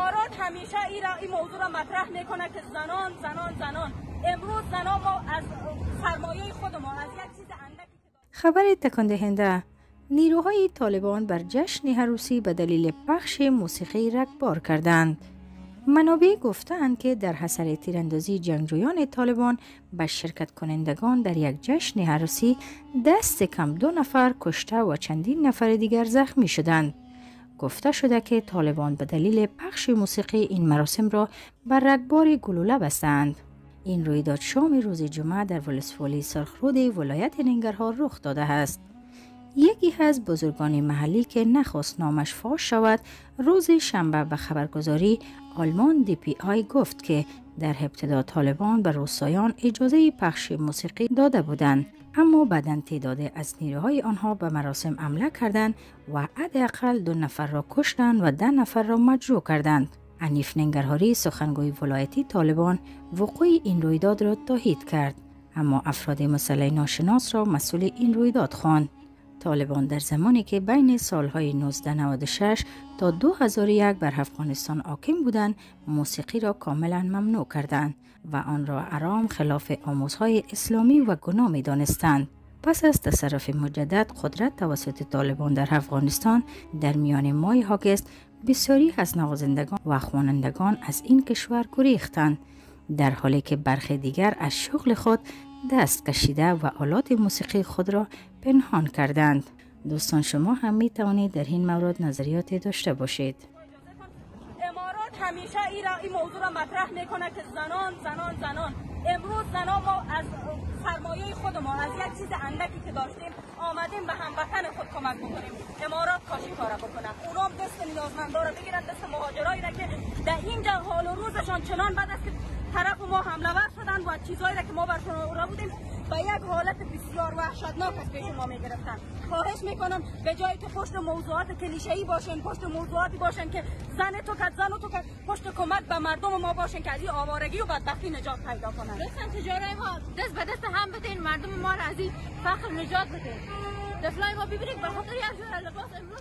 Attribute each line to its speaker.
Speaker 1: امارات همیشه این موضوع را مطرح می‌کنه که زنان زنان زنان امروز زنان ما از سرمایه خود ما از یک چیز اندکی
Speaker 2: خبر تکان دهنده نیروهای طالبان بر جشن عروسی به دلیل پخش موسیقی رکبار کردند. منابع گفتند که در حسر تیراندازی جنگجویان طالبان به شرکت کنندگان در یک جشن عروسی دست کم دو نفر کشته و چندین نفر دیگر زخمی شدند. گفته شده که طالبان به دلیل پخش موسیقی این مراسم را بر رگبار گلوله بستند. این رویداد شام روز جمعه در ولسوالی سرخرود ولایت ننگرهار رخ داده است. یکی از بزرگان محلی که نخواست نامش فاش شود روز شنبه به خبرگزاری آلمان دی پی آی گفت که در ابتدا طالبان به روسایان اجازه پخش موسیقی داده بودند اما بعدا تعداد از نیروهای آنها به مراسم عمله کردند و حداقل دو نفر را کشتند و ده نفر را مجروح کردند. انیف ننگرهاری سخنگوی ولایتی طالبان وقوع این رویداد را تایید کرد اما افراد مسئله ناشناس را مسئول این رویداد خواند. طالبان در زمانی که بین سالهای 1996 تا 2001 بر افغانستان حاکم بودند موسیقی را کاملا ممنوع کردند و آن را ارام خلاف آموزهای اسلامی و گناه می دانستند. پس از تصرف مجدد قدرت توسط طالبان در افغانستان در میان ماه آگست بسیاری از نوازندگان و خوانندگان از این کشور گریختند در حالی که برخی دیگر از شغل خود دست کشیده و آلات موسیقی خود را پنهان کردند. دوستان شما هم می توانید در این مورد نظریاتی داشته باشید.
Speaker 1: امارات همیشه ای را این موضوع را مطرح می‌کنه که زنان زنان زنان امروز زنان ما از سرمایه خود ما از یک چیز اندکی که داشتیم آمدیم به هموطن خود کمک بکنیم امارات کاشی کارا بکنن اونا دست نیازمندا را بگیرن دست مهاجرایی که در اینجا حال و روزشان چنان بد است که طرف ما حمله ور شدن و چیزهایی را که ما برشون را بودیم حالت بسیار وحشتناک از پیش ما می‌گرفتن. خواهش می‌کنم به جایی که پشت موضوعات کلیشه‌ای باشین پشت موضوعاتی باشن که زن تو که زن تو که پشت کمک به مردم ما باشن که از این آوارگی و بدبختی نجات پیدا کنن.
Speaker 3: لطفا تجاره ما دست به دست هم بدین مردم ما را از این فقر نجات بدین. دفلای ما ببینید به خاطر یک لباس امروز